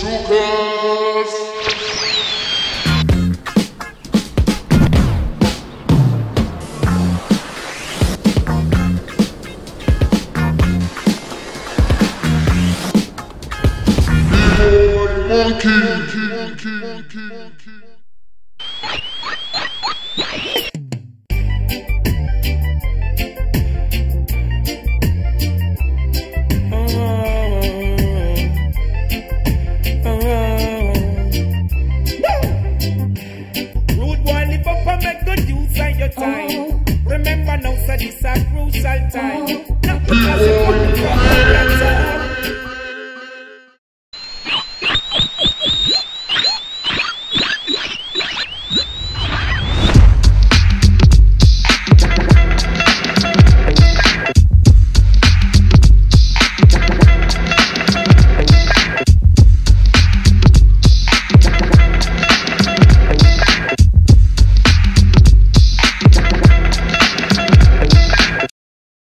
Chukers. B-boy monkey. Rude time. Remember now, so this a crucial time. Not because